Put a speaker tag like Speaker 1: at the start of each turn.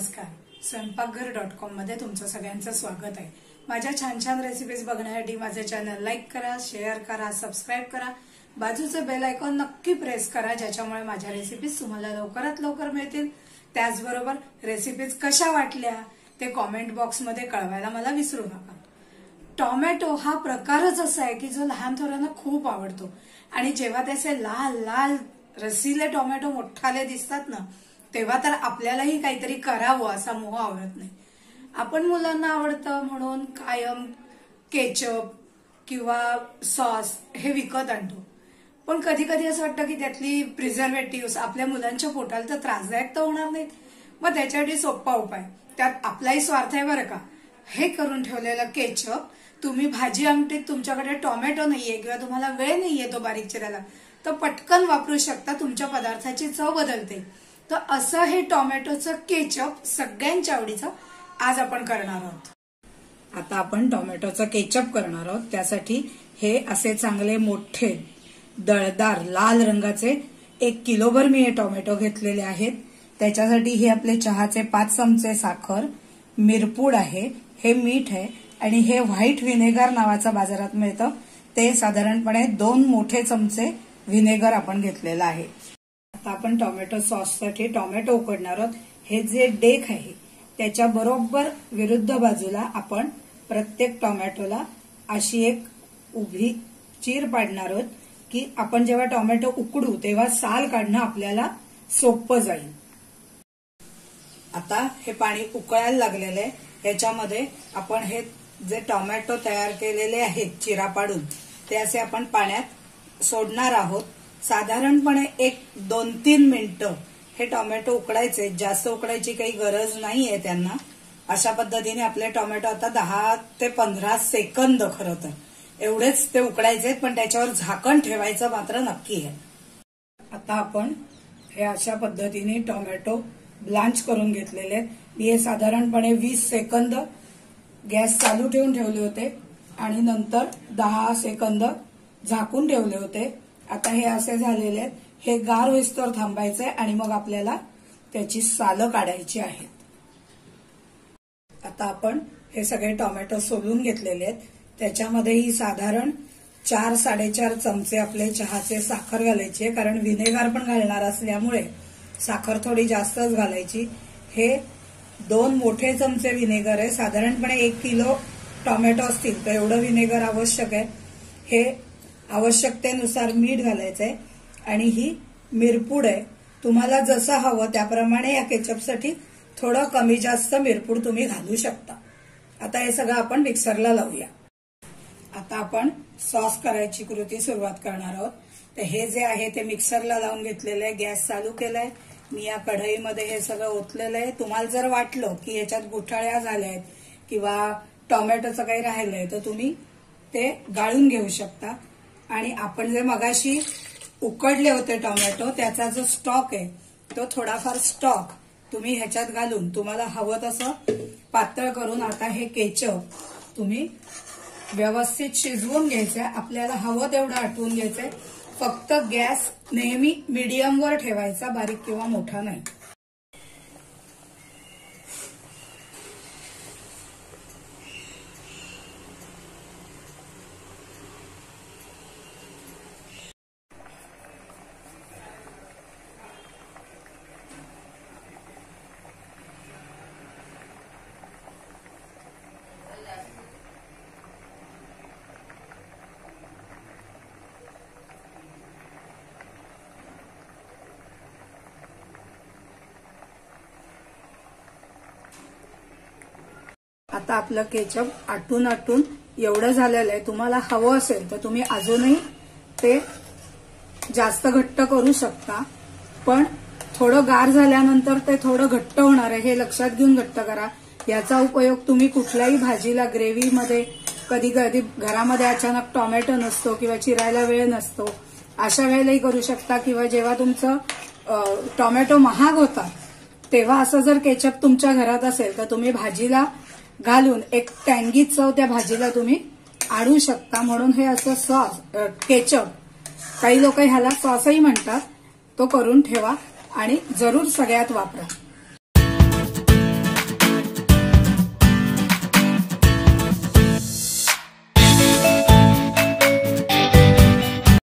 Speaker 1: स्वयंपाकघर डॉट कॉममध्ये तुमचं सगळ्यांचं स्वागत आहे. माझ्या छान छान रेसिपीज बघण्यासाठी माझे चॅनल लाईक करा शेअर करा सबस्क्राईब करा. बाजूचं बेल आयकॉन नक्की प्रेस करा ज्याच्यामुळे माझ्या रेसिपीज तुम्हाला लवकरात लवकर मिळतील. त्याचबरोबर रेसिपीज कशा वाटल्या ते कॉमेंट बॉक्समध्ये कळवायला मला विसरू नका. टोमॅटो हा प्रकारच असा आहे की जो लहान थोरांना खूप आवडतो. आणि जेव्हा त्याचे लाल लाल रसीले टोमॅटो मोठाले दिसतात ना तेव्हा तर आपल्यालाही काहीतरी करावं असा मोह आवडत नाही. आपण मुलांना आवडतं म्हणून कायम केचप किंवा सॉस हे विकत आणतो. पण कधी कधी असं वाटतं की त्यातली प्रिझर्वेटिव्ह आपल्या मुलांच्या पोटाला तर त्रासदायक तर होणार नाहीत. मग त्याच्यासाठी सोपा उपाय. त्यात आपलाही स्वार्थ आहे बरं का. हे करून ठेवलेलं केचप तुम्ही भाजी आमटीत तुमच्याकडे टोमॅटो नाहीये किंवा तुम्हाला वेळ नाहीये तो बारीक चिरायला तर पटकन वापरू शकता. तुमच्या पदार्थाची चव बदलते. तर असं हे टोमॅटोचं केचप सगळ्यांच्या आवडीचं आज आपण करणार आहोत. आता आपण टोमॅटोचं केचप करणार आहोत. त्यासाठी हे असे चांगले मोठे दळदार लाल रंगाचे एक किलोभर मी हे टोमॅटो घेतलेले आहेत. त्याच्यासाठी हे आपले चहाचे पाच चमचे साखर मिरपूड आहे हे मीठ आहे आणि हे व्हाईट व्हिनेगर नावाचं बाजारात मिळतं. ते साधारणपणे दोन मोठे चमचे व्हिनेगर आपण घेतलेलं आहे. आता आपण टोमॅटो सॉससाठी टोमॅटो उकडणार आहोत. हे जे डेक आहे त्याच्या बरोबर विरुद्ध बाजूला आपण प्रत्येक टोमॅटोला अशी एक उभी चीर पाडणार आहोत की आपण जेव्हा टोमॅटो उकडू तेव्हा साल काढणं आपल्याला सोपं जाईल. आता हे पाणी उकळायला लागलेलं आहे. याच्यामध्ये आपण हे जे टोमॅटो तयार केलेले आहेत चिरा पाडून ते असे आपण पाण्यात सोडणार आहोत. साधारणपणे एक दोन तीन मिनिटं हे टोमॅटो उकडायचे. जास्त उकडायची काही गरज नाहीये त्यांना. अशा पद्धतीने आपले टोमॅटो आता दहा ते पंधरा सेकंद खरं तर. एवढेच ते उकडायचे पण त्याच्यावर झाकण ठेवायचं मात्र नक्की आहे. आता आपण हे अशा पद्धतीने टोमॅटो ब्लांच करून घेतलेले आहेत. मी हे साधारणपणे वीस सेकंद गॅस चालू ठेवून ठेवले होते आणि नंतर दहा सेकंद झाकून ठेवले होते. आता हे असे झालेले आहेत. हे गार होईस्तोवर थांबायचंय आणि मग आपल्याला त्याची सालं काढायची आहेत. आता आपण हे सगळे टोमॅटो सोलून घेतलेले आहेत. त्याच्यामध्येही साधारण चार साडेचार चमचे आपले चहाचे साखर घालायचे कारण व्हिनेगार पण घालणार असल्यामुळे साखर थोडी जास्तच घालायची. हे दोन मोठे चमचे व्हिनेगर आहे. साधारणपणे एक किलो टोमॅटो असतील तर एवढं व्हिनेगर आवश्यक आहे. हे आवश्यकतेनुसार मीठ घालायचंय आणि ही मिरपूड आहे. तुम्हाला जसं हवं त्याप्रमाणे या केचपसाठी थोडं कमी जास्त मिरपूड तुम्ही घालू शकता. आता हे सगळं आपण मिक्सरला लावूया. आता आपण सॉस करायची कृती सुरुवात करणार आहोत. तर हे जे आहे ते मिक्सरला लावून घेतलेलं आहे. गॅस चालू केलाय. मी या कढईमध्ये हे सगळं ओतलेलं आहे. तुम्हाला जर वाटलं की याच्यात गुठाळ्या झाल्या आहेत किंवा टोमॅटोचं काही राहिलंय तर तुम्ही ते गाळून घेऊ शकता. आणि आपण जे मगाशी उकडले होते टोमॅटो त्याचा जो स्टॉक आहे तो थोडाफार स्टॉक तुम्ही ह्याच्यात घालून तुम्हाला हवं तसं पातळ करून आता हे केचप तुम्ही व्यवस्थित शिजवून घ्यायचंय आपल्याला हवं तेवढं आटवून घ्यायचंय फक्त गॅस नेहमी मीडियमवर ठेवायचा बारीक किंवा मोठा नाही. आता आपलं केचप आटून आटून एवढं झालेलं आहे. तुम्हाला हवं असेल तर तुम्ही अजूनही ते जास्त घट्ट करू शकता. पण थोडं गार झाल्यानंतर ते थोडं घट्ट होणार आहे. हे लक्षात घेऊन घट्ट करा. याचा उपयोग तुम्ही कुठल्याही भाजीला ग्रेव्हीमध्ये कधी कधी घरामध्ये अचानक टोमॅटो नसतो किंवा चिरायला वेळ नसतो अशा वेळेलाही करू शकता. किंवा जेव्हा तुमचं टोमॅटो महाग होता तेव्हा असं जर केचप तुमच्या घरात असेल तर तुम्ही भाजीला घालून एक टँगी चव त्या भाजीला तुम्ही आणू शकता. म्हणून हे असं सॉस केचप काही लोक ह्याला सॉसही म्हणतात. तो करून ठेवा आणि जरूर सगळ्यात वापरा.